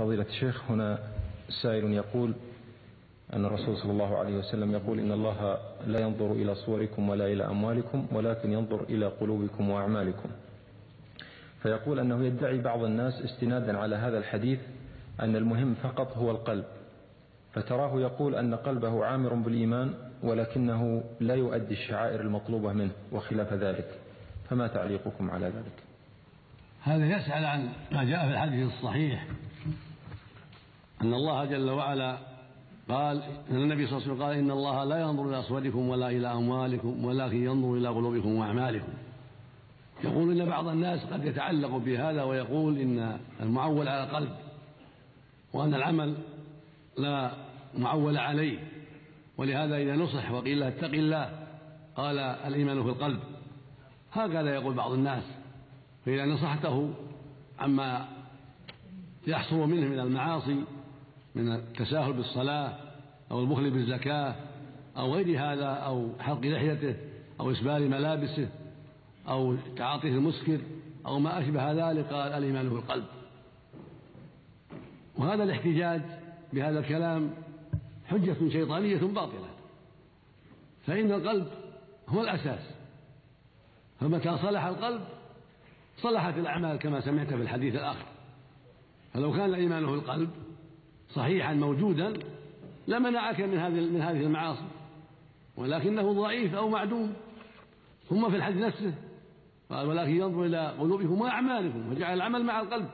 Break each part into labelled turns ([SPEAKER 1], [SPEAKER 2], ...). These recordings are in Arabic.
[SPEAKER 1] فضيلة الشيخ هنا سائل يقول أن الرسول صلى الله عليه وسلم يقول إن الله لا ينظر إلى صوركم ولا إلى أموالكم ولكن ينظر إلى قلوبكم وأعمالكم. فيقول أنه يدعي بعض الناس استنادا على هذا الحديث أن المهم فقط هو القلب. فتراه يقول أن قلبه عامر بالإيمان ولكنه لا يؤدي الشعائر المطلوبة منه وخلاف ذلك. فما تعليقكم على ذلك؟
[SPEAKER 2] هذا يسأل عن ما جاء في الحديث الصحيح أن الله جل وعلا قال أن النبي صلى الله عليه وسلم قال إن الله لا ينظر إلى صوركم ولا إلى أموالكم ولكن ينظر إلى قلوبكم وأعمالكم. يقول إن بعض الناس قد يتعلق بهذا ويقول إن المعول على القلب وأن العمل لا معول عليه. ولهذا إذا نصح وقيل له اتق الله قال الإيمان في القلب. هكذا يقول بعض الناس. فإذا نصحته عما يحصل منه من المعاصي من التساهل بالصلاة أو البخل بالزكاة أو غير هذا أو حلق لحيته أو إسبال ملابسه أو تعاطيه المسكر أو ما أشبه ذلك قال الإيمان في القلب وهذا الاحتجاج بهذا الكلام حجة شيطانية باطلة. فإن القلب هو الأساس. فمتى صلح القلب؟ صلحت الأعمال كما سمعت في الحديث الآخر. فلو كان الإيمان في القلب صحيحا موجودا لمنعك من هذه من هذه المعاصي ولكنه ضعيف أو معدوم. ثم في الحديث نفسه قال ولكن ينظر إلى قلوبكم وأعمالكم فجعل العمل مع القلب.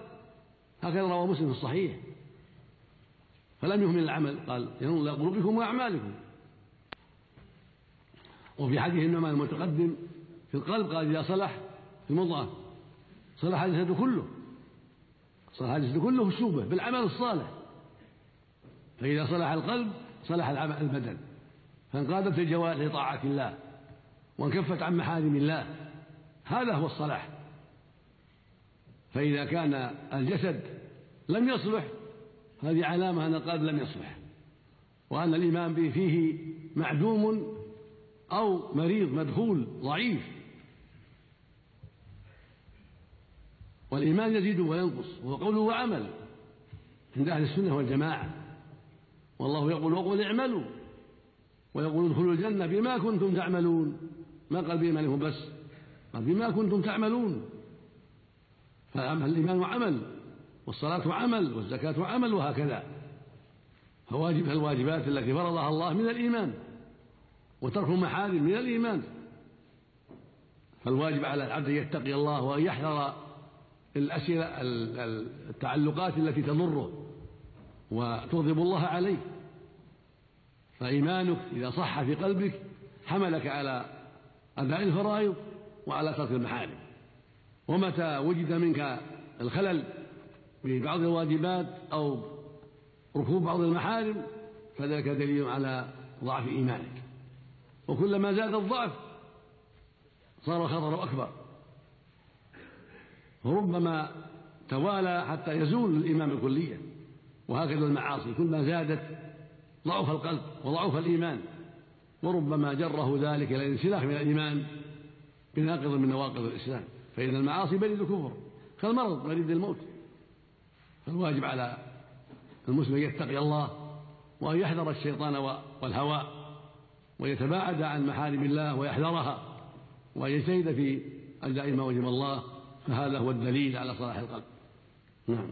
[SPEAKER 2] هكذا روى مسلم في الصحيح. فلم يهمل العمل قال ينظر إلى قلوبكم وأعمالكم وفي حديث النعمان المتقدم في القلب قال إذا صلح في المضغة صلح الجسد كله صلح الجسد كله الشوبة بالعمل الصالح. فإذا صلح القلب صلح البدن فانقادت الجوارح لطاعة الله وانكفت عن محارم الله هذا هو الصلاح. فإذا كان الجسد لم يصلح هذه علامة أن القلب لم يصلح وأن الإيمان به فيه معدوم أو مريض مدخول ضعيف. والإيمان يزيد وينقص وهو قول وعمل عند أهل السنة والجماعة. والله يقول وقل اعملوا ويقول ادخلوا الجنة بما كنتم تعملون ما قال بإيمانكم بس قال بما كنتم تعملون فالإيمان عمل والصلاة عمل والزكاة عمل وهكذا فواجب الواجبات التي فرضها الله من الإيمان وترك المحارم من الإيمان فالواجب على العبد أن يتقي الله وأن يحذر الأسئلة التعلقات التي تضره وتغضب الله عليه فإيمانك إذا صح في قلبك حملك على أداء الفرائض وعلى ترك المحارم. ومتى وجد منك الخلل في بعض الواجبات أو ركوب بعض المحارم فذلك دليل على ضعف إيمانك. وكلما زاد الضعف صار الخطر أكبر. وربما توالى حتى يزول الإيمان كليا. وهكذا المعاصي كلما زادت ضعف القلب وضعف الإيمان. وربما جره ذلك إلى الانسلاخ من الإيمان بناقض من نواقض الإسلام. فإن المعاصي بريد الكفر كالمرض بريد الموت. فالواجب على المسلم أن يتقي الله وأن يحذر الشيطان والهوى ويتباعد عن محارم الله ويحذرها وأن يجتهد في أداء ما وجب الله فهذا هو الدليل على صلاح القلب. نعم.